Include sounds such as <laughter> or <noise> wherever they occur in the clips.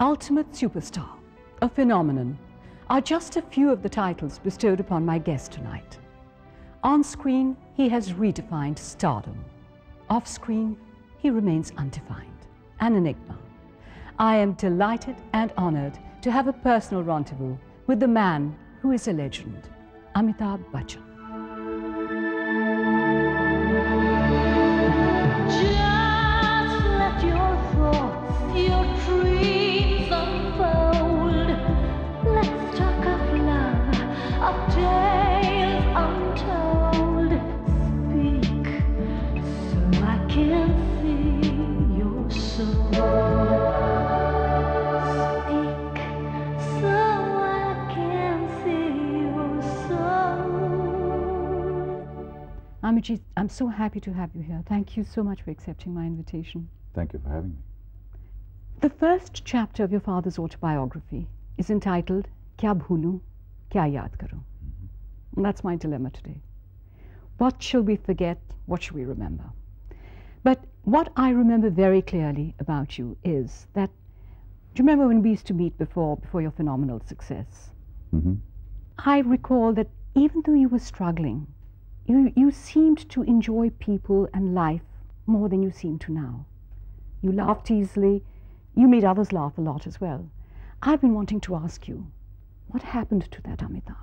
ultimate superstar, a phenomenon, are just a few of the titles bestowed upon my guest tonight. On screen, he has redefined stardom. Off screen, he remains undefined, an enigma. I am delighted and honored to have a personal rendezvous with the man who is a legend, Amitabh Bachchan. Happy to have you here. Thank you so much for accepting my invitation. Thank you for having me. The first chapter of your father's autobiography is entitled Kya Bhulu, Kya Yaad Karu. And that's my dilemma today. What shall we forget? What shall we remember? But what I remember very clearly about you is that, do you remember when we used to meet before, before your phenomenal success? hmm I recall that even though you were struggling, you, you seemed to enjoy people and life more than you seem to now. You laughed easily. You made others laugh a lot as well. I've been wanting to ask you, what happened to that Amitabh?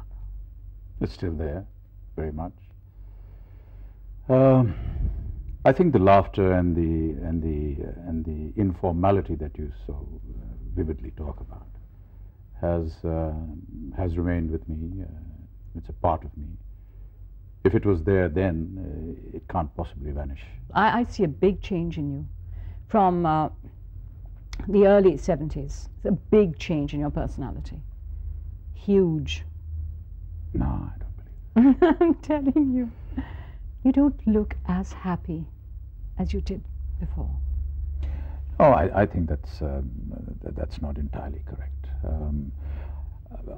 It's still there, very much. Um, I think the laughter and the and the uh, and the informality that you so uh, vividly talk about has uh, has remained with me. Uh, it's a part of me. If it was there then, uh, it can't possibly vanish. I, I see a big change in you from uh, the early 70s. It's a big change in your personality. Huge. No, I don't believe. <laughs> I'm telling you. You don't look as happy as you did before. Oh, I, I think that's um, th- that's not entirely correct. Um,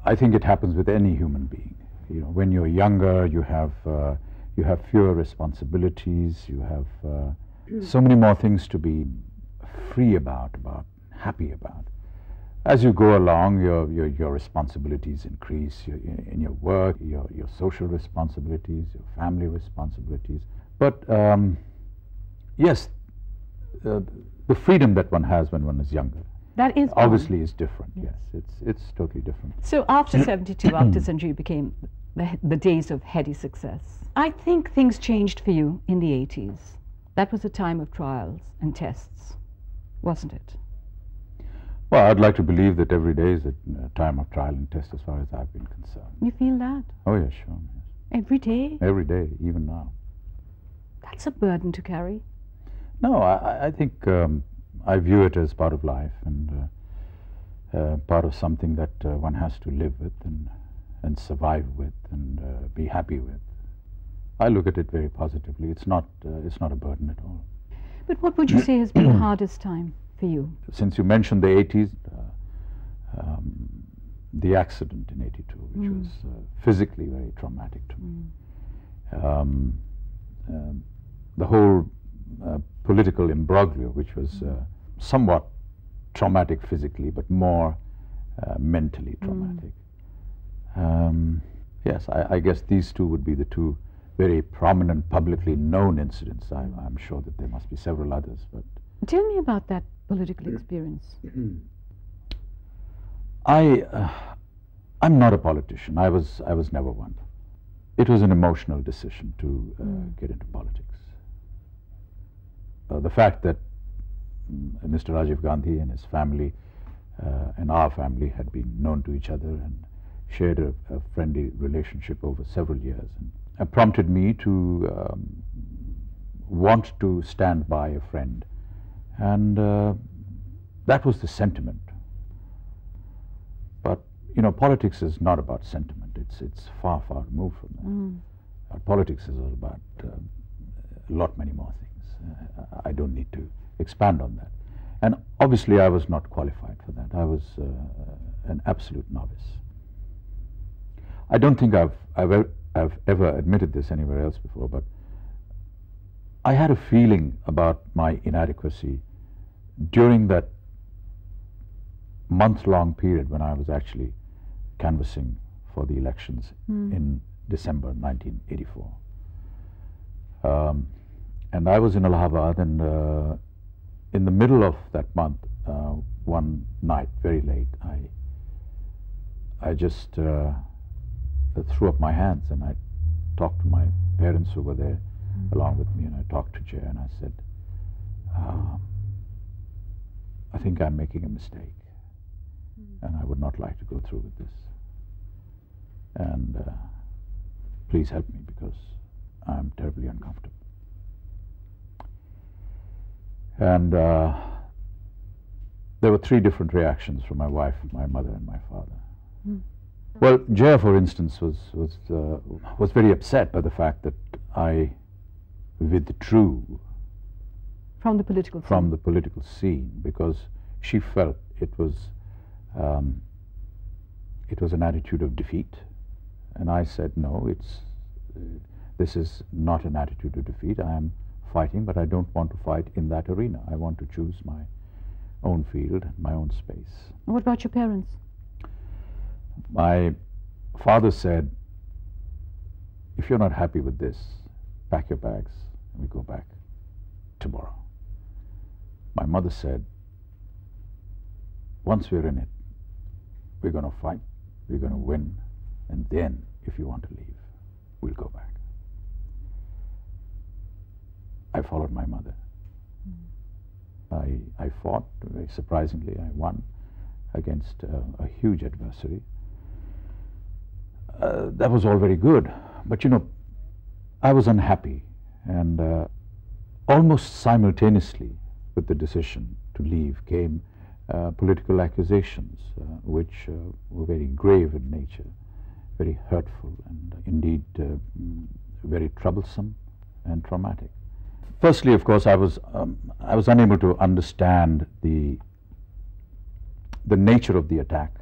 I think it happens with any human being. You know, when you're younger, you have uh, you have fewer responsibilities. You have uh, so many more things to be free about, about happy about. As you go along, your your, your responsibilities increase your, in your work, your your social responsibilities, your family responsibilities. But um, yes, uh, the freedom that one has when one is younger That is gone. obviously is different. Yes, it's it's totally different. So after <clears throat> 72, after Zanjeer became the, the days of heady success, I think things changed for you in the 80s. That was a time of trials and tests, wasn't it? Well, I'd like to believe that every day is a time of trial and test as far as I've been concerned. You feel that Oh yes, sure. Yes. every day? Every day, even now. That's a burden to carry. No, I, I- I think um, I view it as part of life and uh, uh, part of something that uh, one has to live with and and survive with and uh, be happy with. I look at it very positively. It's not uh, it's not a burden at all. But what would you say has been the <clears throat> hardest time for you? Since you mentioned the 80s, uh, um, the accident in 82, which Mm. was uh, physically very traumatic to me. Mm. um, um, the whole uh, political imbroglio, which was uh, somewhat traumatic physically, but more uh, mentally traumatic. Um, yes, I, I guess these two would be the two very prominent, publicly known incidents. I, I'm sure that there must be several others, but Tell me about that political experience. <clears throat> I, uh, I'm not a politician. I was, I was never one. It was an emotional decision to uh, Mm. get into politics. Uh, the fact that mm, Mr. Rajiv Gandhi and his family uh, and our family had been known to each other and shared a, a friendly relationship over several years and uh, prompted me to um, want to stand by a friend. And uh, that was the sentiment. But you know, politics is not about sentiment. It's it's far far removed from that. Mm. Uh, politics is all about um, a lot many more things. Uh, I don't need to expand on that. And obviously, I was not qualified for that. I was uh, an absolute novice. I don't think I've I've, I've ever admitted this anywhere else before, but I had a feeling about my inadequacy during that month-long period when I was actually canvassing for the elections in December 1984. Um, and I was in Allahabad, and uh, in the middle of that month, uh, one night, very late, I I just uh, threw up my hands and I talked to my parents who were there along with me, and I talked to Jay, and I said, um, "I think I'm making a mistake, and I would not like to go through with this. And uh, please help me because I'm terribly uncomfortable." And uh, there were three different reactions from my wife, my mother, and my father. Well, Jaya, for instance, was was uh, was very upset by the fact that I withdrew From the political from scene. the political scene because she felt it was um, it was an attitude of defeat, and I said no, it's uh, this is not an attitude of defeat. I am fighting, but I don't want to fight in that arena. I want to choose my own field, my own space. What about your parents? My father said, if you're not happy with this, pack your bags and we go back tomorrow. My mother said, once we're in it, we're going to fight, we're going to win, and then, if you want to leave, we'll go back. I followed my mother. I, I fought, very surprisingly, I won against uh, a huge adversary. Uh, that was all very good, but you know, I was unhappy, and uh, almost simultaneously with the decision to leave came uh, political accusations, uh, which uh, were very grave in nature, very hurtful, and indeed uh, mm, very troublesome and traumatic. Firstly, of course, I was um, I was unable to understand the the nature of the attack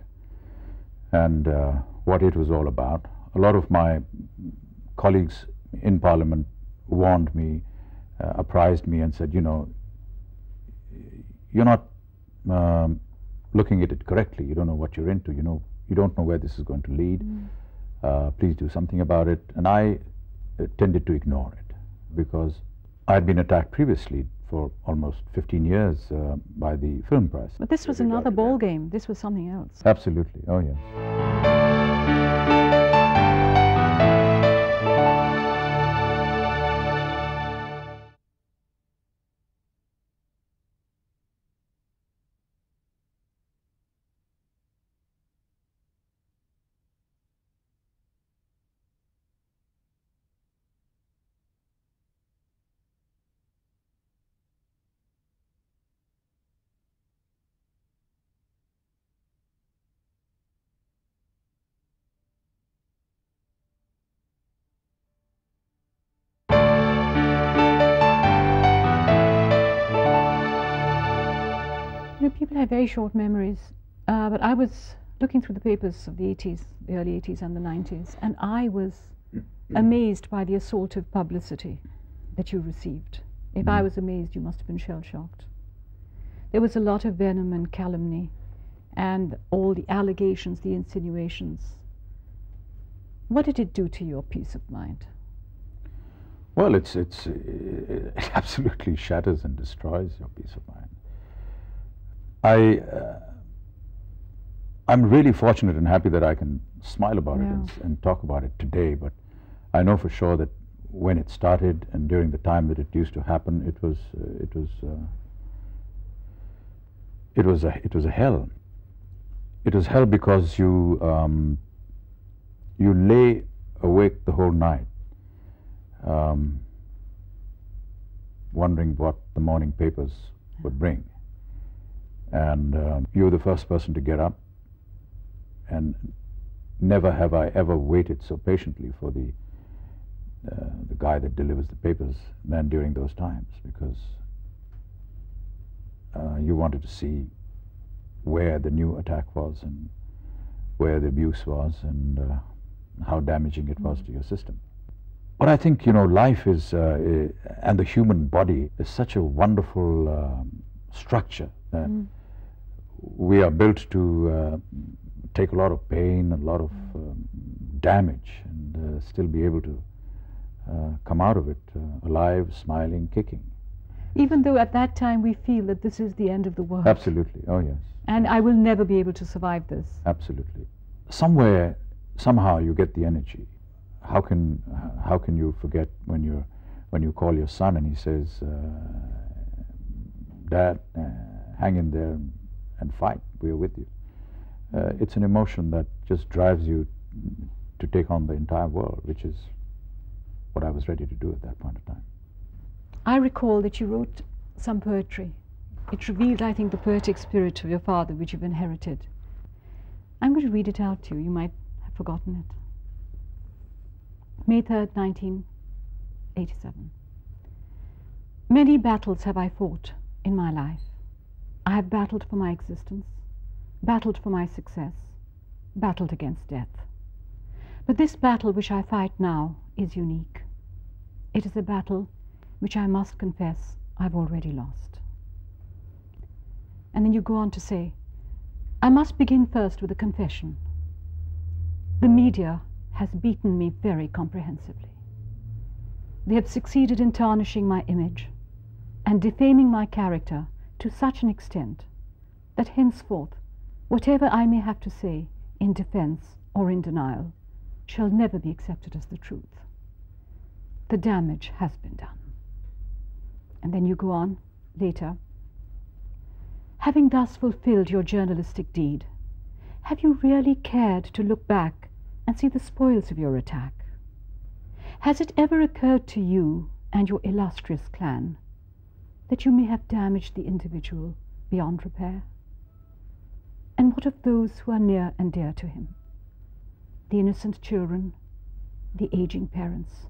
and what it was all about. A lot of my colleagues in Parliament warned me, uh, apprised me, and said, you know, you're not um, looking at it correctly. You don't know what you're into. You know, you don't know where this is going to lead. Uh, please do something about it. And I uh, tended to ignore it because I had been attacked previously for almost 15 years uh, by the film press. But this was another ball game. This was something else. Absolutely. Oh, yes. Have very short memories. Uh, but I was looking through the papers of the 80s, the early 80s and the 90s, and I was <clears throat> amazed by the assaultive publicity that you received. If I was amazed, you must have been shell shocked. There was a lot of venom and calumny, and all the allegations, the insinuations. What did it do to your peace of mind? Well, it's, it's, it <laughs> absolutely shatters and destroys your peace of mind. I, uh, I'm really fortunate and happy that I can smile about it and, and talk about it today, but I know for sure that when it started and during the time that it used to happen, it was, uh, it was, uh, it was a, it was a hell. It was hell because you, um, you lay awake the whole night um, wondering what the morning papers would bring. And um, you were the first person to get up, and never have I ever waited so patiently for the uh, the guy that delivers the papers than during those times, because uh, you wanted to see where the new attack was and where the abuse was and uh, how damaging it was to your system. But I think, you know, life is, uh, eh, and the human body is such a wonderful um, structure that we are built to uh, take a lot of pain, a lot of um, damage, and uh, still be able to uh, come out of it uh, alive, smiling, kicking. Even though at that time we feel that this is the end of the world. Absolutely. Oh, yes. And I will never be able to survive this. Absolutely. Somewhere, somehow, you get the energy. How can how can you forget when you when you call your son and he says, uh, "Dad, uh, hang in there and fight. We're with you." Uh, it's an emotion that just drives you to take on the entire world, which is what I was ready to do at that point of time. I recall that you wrote some poetry. It revealed, I think, the poetic spirit of your father, which you've inherited. I'm going to read it out to you. You might have forgotten it. May 3rd, 1987. Many battles have I fought in my life. I have battled for my existence, battled for my success, battled against death. But this battle which I fight now is unique. It is a battle which I must confess I've already lost. And then you go on to say, I must begin first with a confession. The media has beaten me very comprehensively. They have succeeded in tarnishing my image and defaming my character to such an extent that henceforth, whatever I may have to say in defense or in denial, shall never be accepted as the truth. The damage has been done. And then you go on later. Having thus fulfilled your journalistic deed, have you really cared to look back and see the spoils of your attack? Has it ever occurred to you and your illustrious clan that you may have damaged the individual beyond repair? And what of those who are near and dear to him? The innocent children, the aging parents,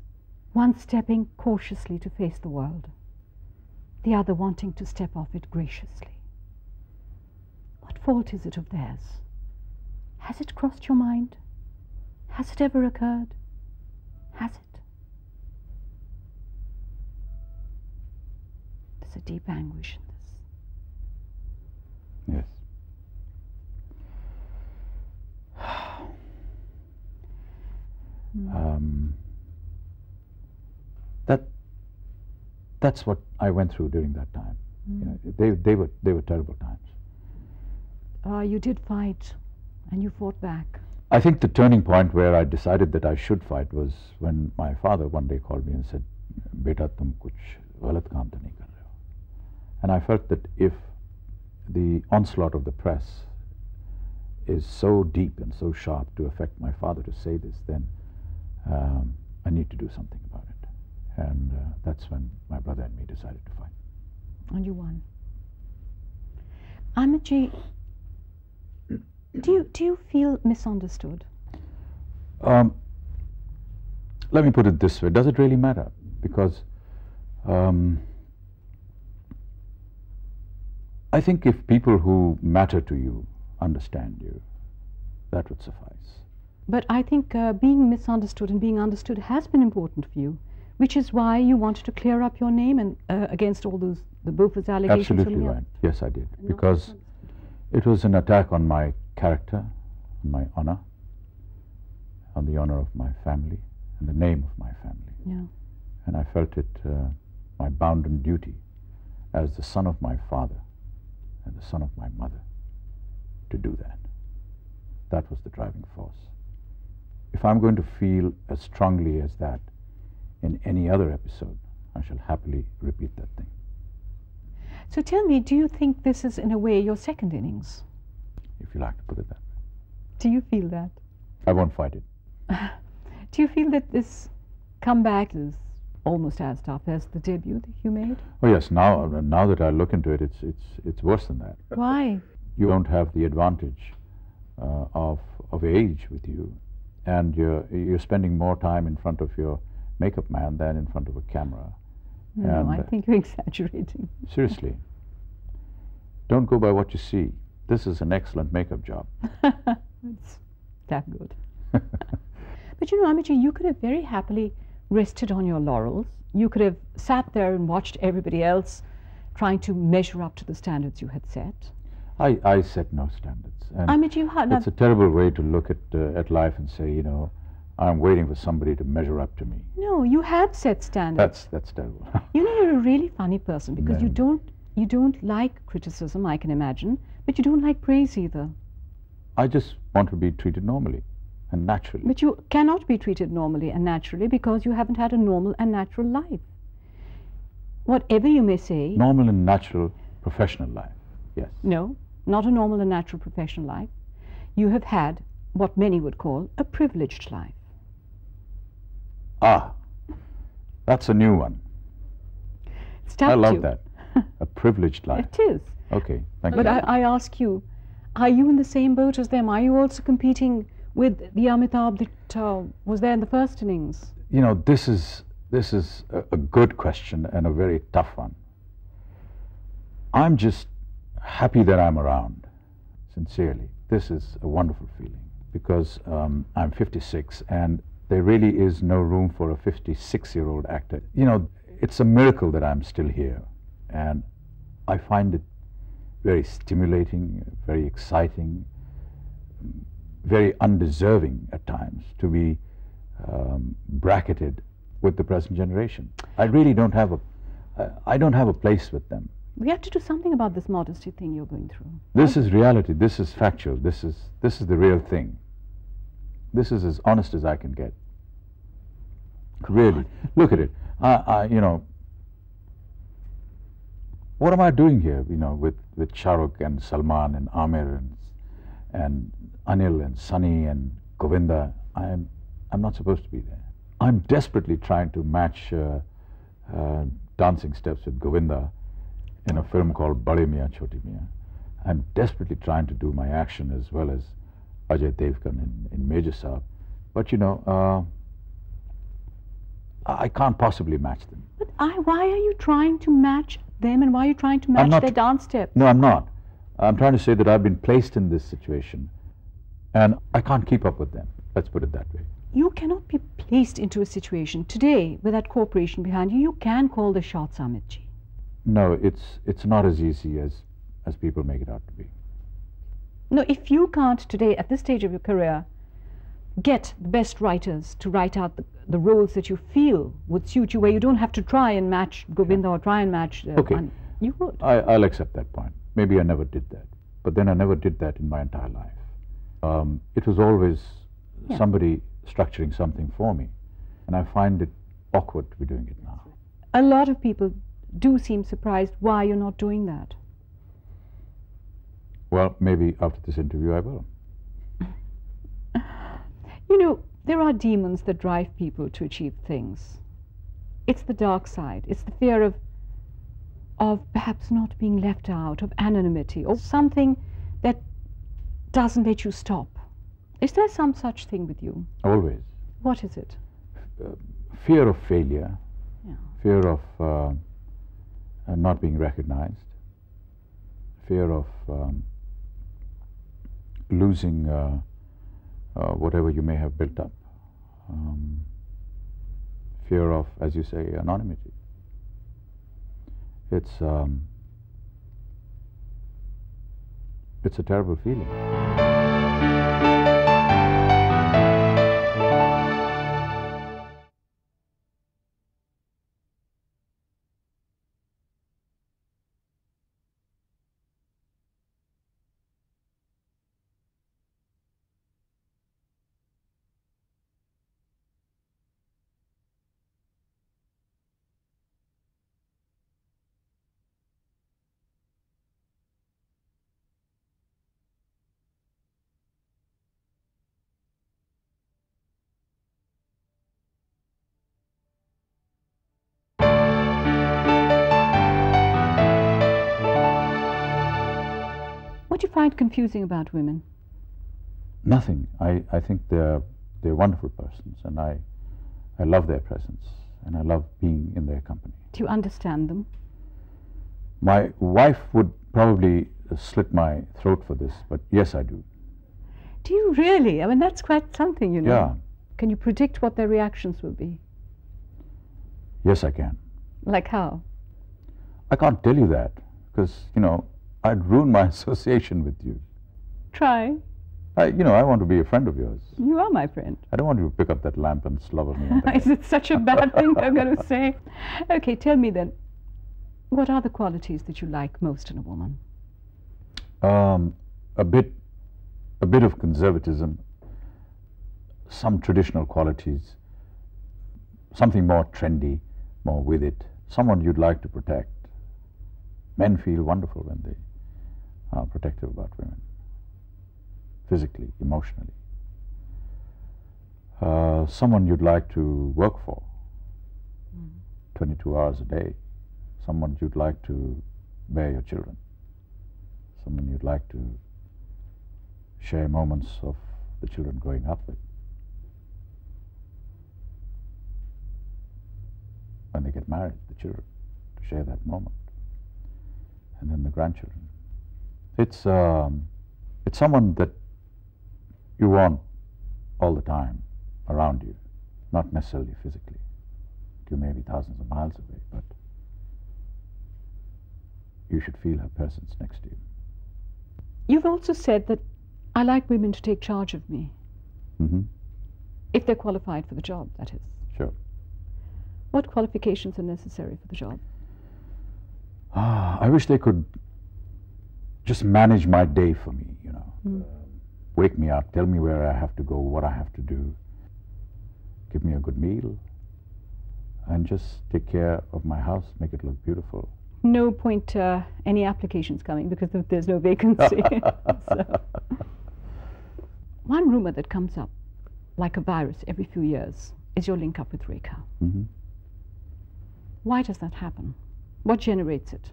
one stepping cautiously to face the world, the other wanting to step off it graciously. What fault is it of theirs? Has it crossed your mind? Has it ever occurred? Has it? There's a deep anguish in this. Yes. Um, that that's what I went through during that time. You know, they they were they were terrible times. Uh, you did fight, and you fought back. I think the turning point where I decided that I should fight was when my father one day called me and said, "Beta, tum kuch galat kaam to nahi kar rahe ho." And I felt that if the onslaught of the press is so deep and so sharp to affect my father to say this, then um, I need to do something about it. And uh, that's when my brother and me decided to fight. And you won. Amitji, do you, do you feel misunderstood? Um, let me put it this way: Does it really matter? Because um, I think if people who matter to you understand you, that would suffice. But I think uh, being misunderstood and being understood has been important for you, which is why you wanted to clear up your name and uh, against all those the Bofors allegations. Absolutely right. Yes, I did. No, Because it was an attack on my character, on my honor, on the honor of my family, and the name of my family. Yeah. And I felt it uh, my bounden duty as the son of my father and the son of my mother to do that. That was the driving force. If I'm going to feel as strongly as that in any other episode, I shall happily repeat that thing. So tell me, do you think this is in a way your second innings? if you like to put it that way. Do you feel that? I won't fight it. <laughs> Do you feel that this comeback is almost as tough as the debut that you made? Oh yes, now now that I look into it, it's it's it's worse than that. Why? You don't have the advantage uh, of of age with you, and you're you're spending more time in front of your makeup man than in front of a camera. No, And, I uh, think you're <laughs> exaggerating. Seriously, don't go by what you see. This is an excellent makeup job. <laughs> it's that good. <laughs> But you know, Amitji, you could have very happily rested on your laurels. You could have sat there and watched everybody else trying to measure up to the standards you had set. I, I set no standards. And I mean, you had it's a terrible way to look at, uh, at life and say, you know, I'm waiting for somebody to measure up to me. no, you had set standards. That's, that's terrible. <laughs> You know, you're a really funny person because you don't you don't like criticism, I can imagine, but you don't like praise either. I just want to be treated normally and naturally. But you cannot be treated normally and naturally because you haven't had a normal and natural life. Whatever you may say, Normal and natural professional life, yes. no, not a normal and natural professional life. You have had what many would call a privileged life. Ah, that's a new one. Stuck I love you. that. <laughs> A privileged life. It is. Okay, thank But you. I, I ask you, are you in the same boat as them? Are you also competing with the Amitabh that uh, was there in the first innings? you know, this is this is a, a good question and a very tough one. I'm just happy that I'm around. Sincerely, this is a wonderful feeling because um, I'm 56 and there really is no room for a 56-year-old actor. You know, it's a miracle that I'm still here, and I find it very stimulating, very exciting, very undeserving at times to be um, bracketed with the present generation. I really don't have a, uh, I don't have a place with them. We have to do something about this modesty thing you're going through. This is reality. This is factual. This is this is the real thing. This is as honest as I can get. Really, <laughs> look at it. I, I, you know, what am I doing here? You know, with with Shahrukh and Salman and Aamir and and Anil and Sunny and Govinda. I'm I'm not supposed to be there. I'm desperately trying to match uh, uh, dancing steps with Govinda in a film called Bade Miyan Choti Miyan. I'm desperately trying to do my action as well as Ajay Devgan in, in Major Saab. But you know, uh, I I can't possibly match them. But I, why are you trying to match them and why are you trying to match their dance steps? No, I'm not. I'm trying to say that I've been placed in this situation and I can't keep up with them. Let's put it that way. You cannot be placed into a situation today with that corporation behind you. You can call the shots, Amitji. No, it's it's not as easy as as people make it out to be. No, if you can't today, at this stage of your career, get the best writers to write out the, the roles that you feel would suit you, where you don't have to try and match Govinda or try and match. Uh, Okay. You would. I, I'll accept that point. Maybe I never did that, but then I never did that in my entire life. Um, it was always Yeah. somebody structuring something for me, and I find it awkward to be doing it now. A lot of people do seem surprised why you're not doing that. Well, maybe after this interview I will. <laughs> You know, there are demons that drive people to achieve things. It's the dark side. It's the fear of of perhaps not being left out, of anonymity, or something that doesn't let you stop. Is there some such thing with you? Always. What is it? Fear of failure, Yeah. fear of uh, uh, not being recognized, fear of um, losing uh, uh, whatever you may have built up, um, fear of, as you say, anonymity. It's um, it's a terrible feeling. Find confusing about women? Nothing. I, I think they're they're wonderful persons, and I I love their presence, and I love being in their company. Do you understand them? My wife would probably slit my throat for this, but yes, I do. Do you really? I mean, that's quite something, you know. Yeah. Can you predict what their reactions will be? Yes, I can. Like how? I can't tell you that because you know I'd ruin my <laughs> association with you. Try. I, you know, I want to be a friend of yours. You are my friend. I don't want you to pick up that lamp and slobber me <laughs> Is it such a bad thing I'm going to say? Okay, tell me then, what are the qualities that you like most in a woman? Um, a bit, a bit of conservatism, some traditional qualities, something more trendy, more with it. Someone you'd like to protect. Men feel wonderful when they are protective about women, physically, emotionally. Uh, someone you'd like to work for, 22 hours a day. Someone you'd like to bear your children someone you'd like to share moments of the children growing up with. When they get married, the children, to share that moment. And then the grandchildren. It's, um, it's someone that you want all the time around you, not necessarily physically. You may be thousands of miles away, but you should feel her presence next to you. You've also said that I like women to take charge of me, hmm if they're qualified for the job, that is. Sure. What qualifications are necessary for the job? Ah, I wish they could just manage my day for me, you know. Mm. Wake me up, tell me where I have to go, what I have to do, give me a good meal, and just take care of my house, make it look beautiful. No point uh, any applications coming because there's no vacancy. <laughs> <laughs> so. One rumor that comes up, like a virus every few years, is your link up with Rekha. hmm Why does that happen? What generates it?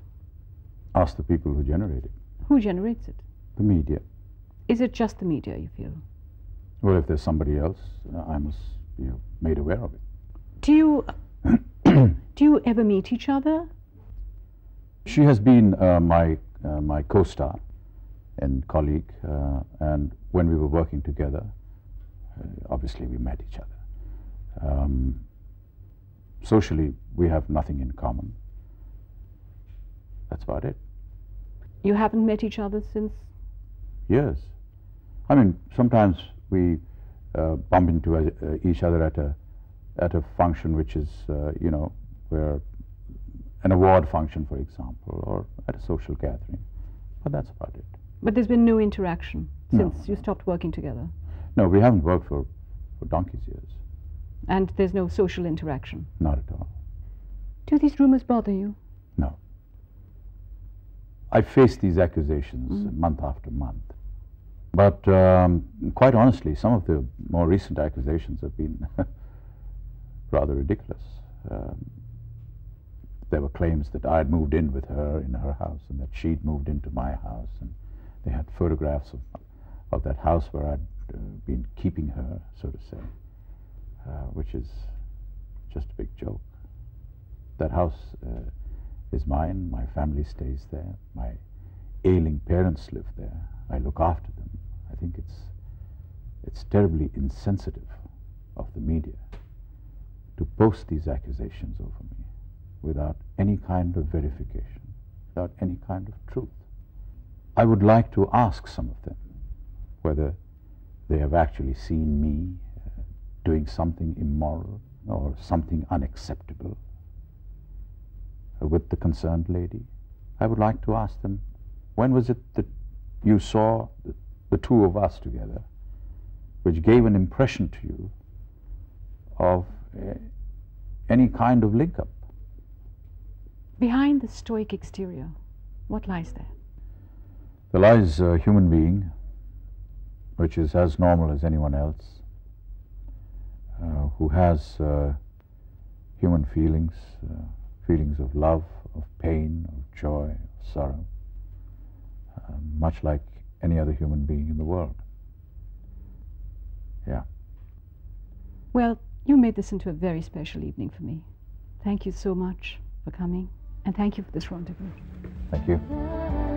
Ask the people who generate it, Who generates it? the media. Is it just the media, you feel? Well, if there's somebody else, uh, I must be made aware of it. Do you <clears throat> do you ever meet each other? She has been uh, my uh, my co-star and colleague, uh, and when we were working together, uh, obviously we met each other. Um, socially, we have nothing in common. That's about it. You haven't met each other since. Yes. I mean, sometimes we uh, bump into uh, each other at a at a function which is, uh, you know, where an award function, for example, or at a social gathering. But that's about it. But there's been no interaction No. since you stopped working together. No, we haven't worked for, for donkey's years. And there's no social interaction. Not at all. Do these rumors bother you? No. I faced these accusations month after month. But um, quite honestly, some of the more recent accusations have been <laughs> rather ridiculous. Um, there were claims that I had moved in with her in her house and that she'd moved into my house, and they had photographs of, of that house where I'd uh, been keeping her, so to say, uh, which is just a big joke. That house uh, is mine. My family stays there. My ailing parents live there. I look after them. I think it's it's terribly insensitive of the media to post these accusations over me without any kind of verification, without any kind of truth. I would like to ask some of them whether they have actually seen me uh, doing something immoral or something unacceptable with the concerned lady. I would like to ask them, when was it that you saw the, two of us together, which gave an impression to you of uh, any kind of link up? Behind the stoic exterior, what lies there? There lies a human being, which is as normal as anyone else, uh, who has uh, human feelings, uh, feelings of love, of pain, of joy, of sorrow, uh, much like any other human being in the world. Yeah. Well, you made this into a very special evening for me. Thank you so much for coming, and thank you for this rendezvous. Thank you.